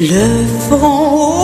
Le front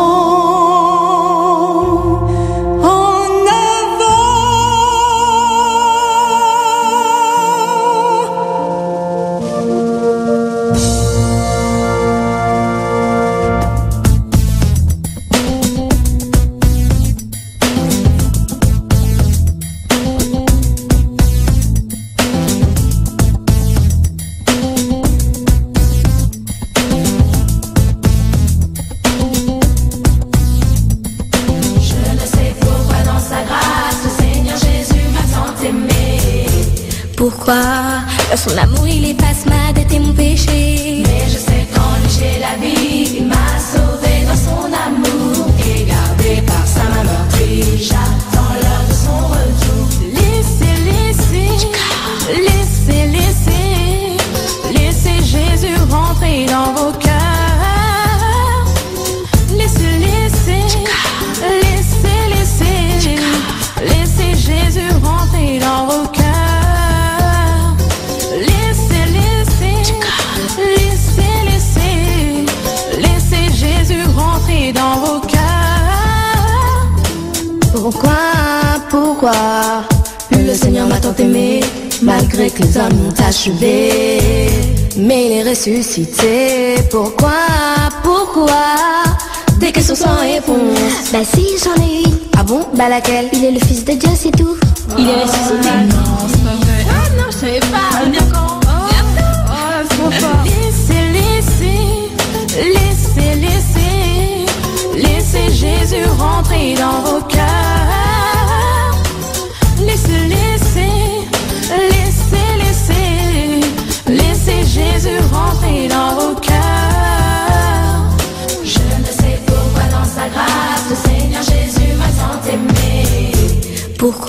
Son amour il efface ma dette et mon péché Mais je sais qu'en j'ai la vie, il m'a sauvé dans son amour et gardé par sa main meurtrie. J'attends l'heure de son retour. Laissez, laissez, laissez, laissez, laissez Jésus rentrer dans vos cœurs. Pourquoi le Seigneur m'a tant aimé, malgré que les hommes m'ont achevé. Mais il est ressuscité. Pourquoi, pourquoi? Des questions sans réponse. Bah si, j'en ai une. Ah bon? Bah laquelle? Il est le fils de Dieu, c'est tout. Il est ressuscité. Ah non, je savais pas. Laissez, laissez, laissez, laissez, laissez Jésus rentrer dans vos cœurs.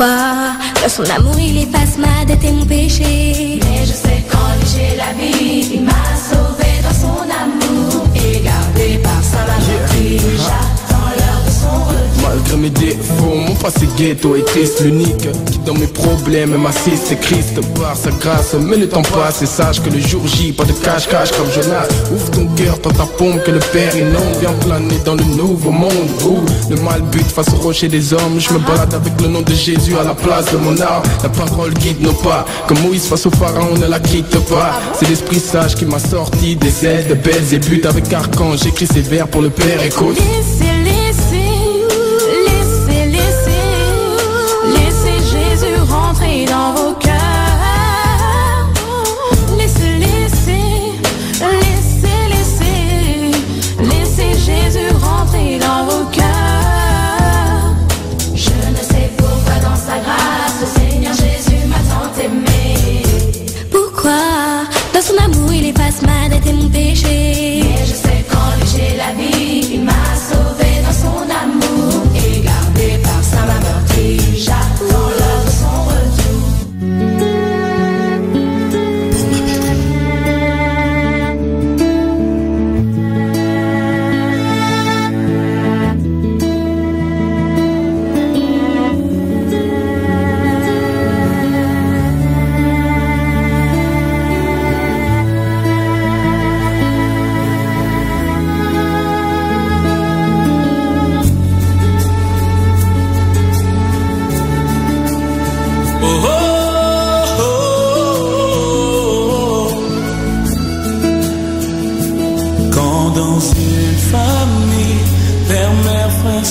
Pourquoi Dans son amour il efface ma dette et mon péché. Mais je sais lui j'ai la vie, il m'a sauvé dans son amour et gardé par sa main meurtrie. Malgré mes défauts, mon passé ghetto est triste. L'unique qui dans mes problèmes m'assiste c'est Christ. Par sa grâce Mais le temps passe et sache que le jour J Pas de cache-cache comme Jonas. Ouvre ton cœur dans ta pompe que le Père inonde Viens planer dans le nouveau monde où le mal bute face au rocher des hommes. Je me balade avec le nom de Jésus à la place de mon âme La parole guide nos pas Comme Moïse face au pharaon ne la quitte pas. C'est l'esprit sage qui m'a sorti des aides de belles et buts avec archange J'écris ces vers pour le Père écoute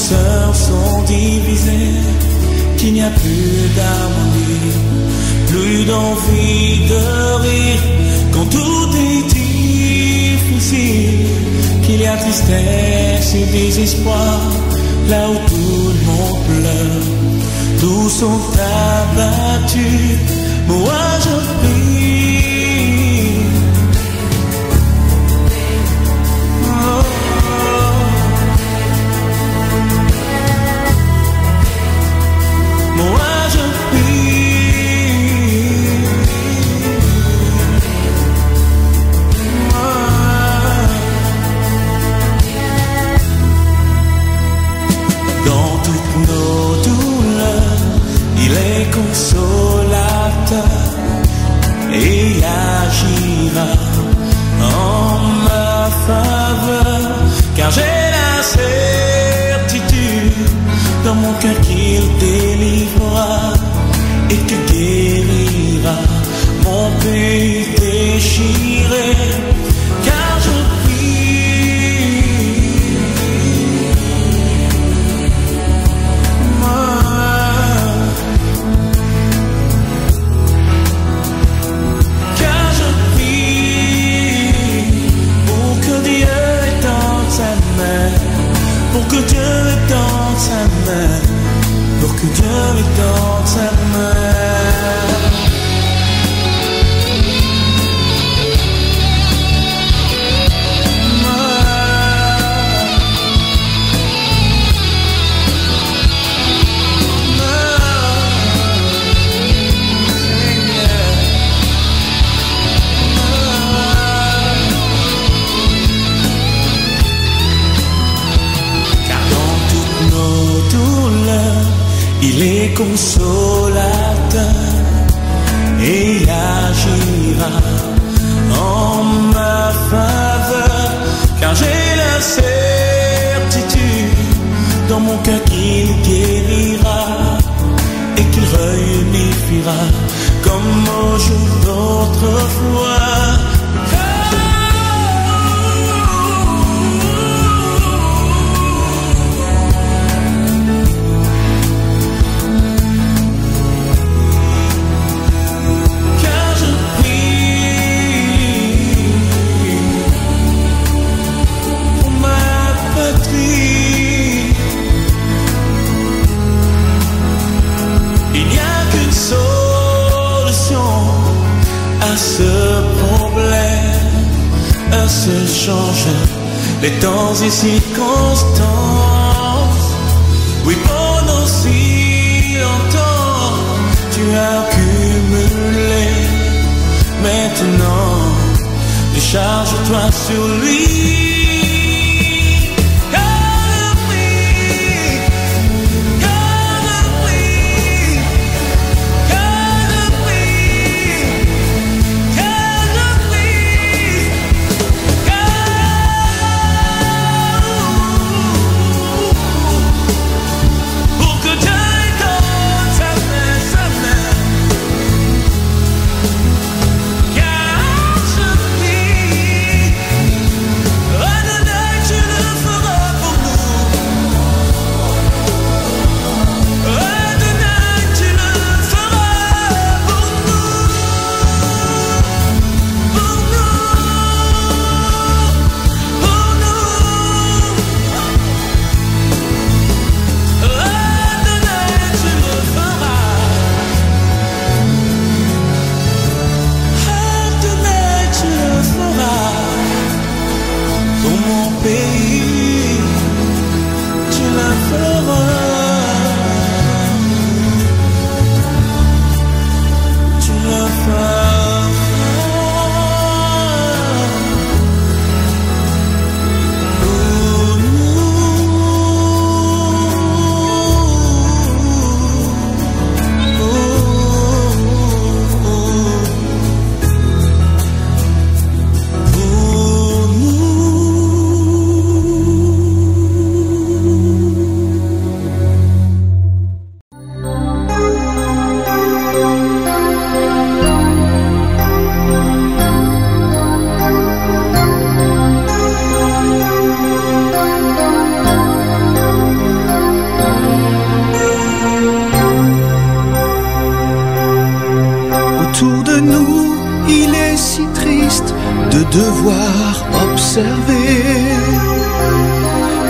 sœurs sont divisés, qu'il n'y a plus d'harmonie, plus d'envie de rire, quand tout est difficile, qu'il y a tristesse et désespoir, là où tout le monde pleure, d'où sont abattus, moi je prie. Et agira en ma faveur, car j'ai la certitude dans mon cœur qu'il délivrera et qu'il guérira mon péché cœur qu'il guérira et qu'il réunifiera comme au jour d'autrefois. Circonstances. Oui, pendant si longtemps, tu as cumulé. Maintenant, décharge-toi sur lui.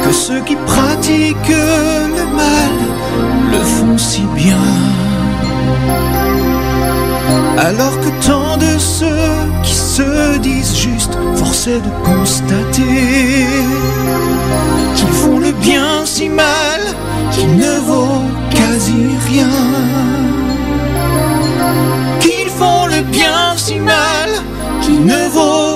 Que ceux qui pratiquent le mal le font si bien. Alors que tant de ceux qui se disent juste, forcés de constater qu'ils font le bien si mal qu'il ne vaut quasi rien. Qu'ils font le bien si mal qu'il ne vaut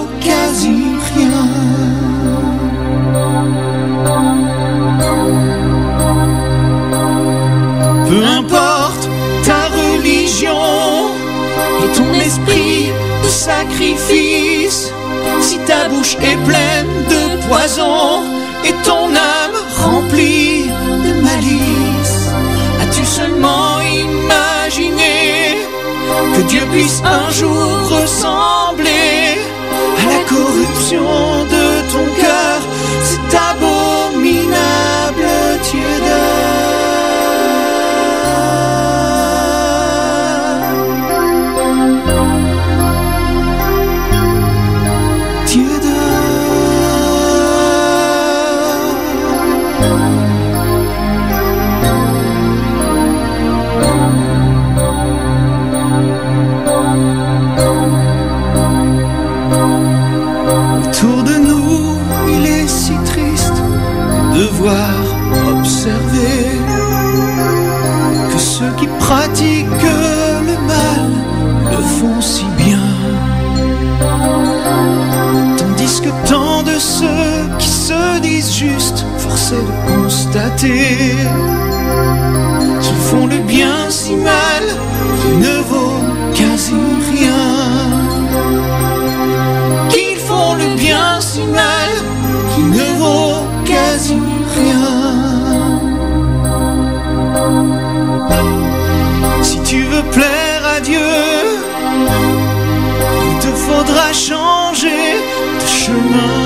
sacrifice, si ta bouche est pleine de poison et ton âme remplie de malice, as-tu seulement imaginé que Dieu puisse un jour ressembler à la corruption de pratiquent le mal le font si bien. Tandis que tant de ceux qui se disent juste, forcés de constater qu'ils font le bien si mal changer de chemin.